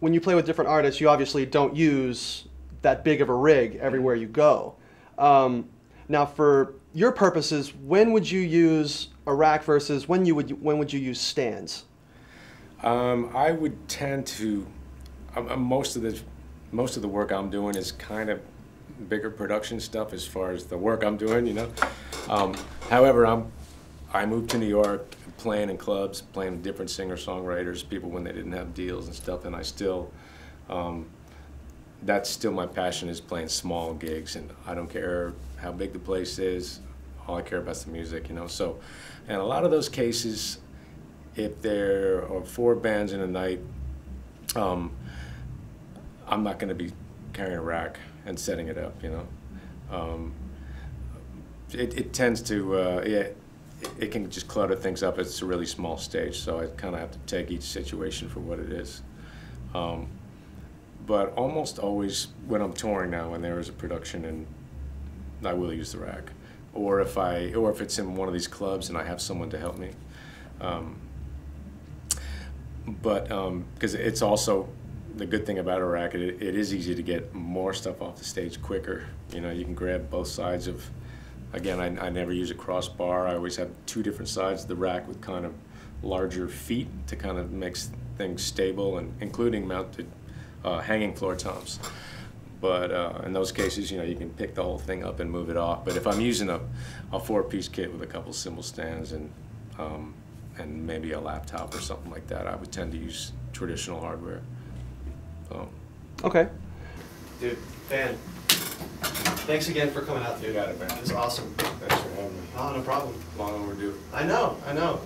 when you play with different artists, you obviously don't use that big of a rig everywhere you go. Um, now, for your purposes, when would you use a rack versus when you would when would you use stands? Um, I would tend to um, most of the most of the work I'm doing is kind of bigger production stuff as far as the work I'm doing, you know. Um, however, I'm I moved to New York, playing in clubs, playing with different singer-songwriters, people when they didn't have deals and stuff, and I still, um, that's still my passion is playing small gigs, and I don't care how big the place is, all I care about is the music, you know. So, and a lot of those cases, if there are four bands in a night, um, I'm not going to be carrying a rack and setting it up, you know. Um, it, it tends to, uh, yeah, it, can just clutter things up. It's a really small stage, so I kind of have to take each situation for what it is. Um, but almost always when I'm touring now, when there is a production, and I will use the rack, or if I, or if it's in one of these clubs and I have someone to help me. Um, but because um, it's also the good thing about a rack, it, it is easy to get more stuff off the stage quicker. You know, you can grab both sides of Again, I, I never use a crossbar. I always have two different sides of the rack with kind of larger feet to kind of make things stable, and including mounted uh, hanging floor toms. But uh, in those cases, you know, you can pick the whole thing up and move it off. But if I'm using a, a four-piece kit with a couple cymbal stands and um, and maybe a laptop or something like that, I would tend to use traditional hardware. So. Okay. Dude, Van. Thanks again for coming out, dude. You got it, man. It's awesome. Thanks for having me. Oh, no problem. Long overdue. I know, I know.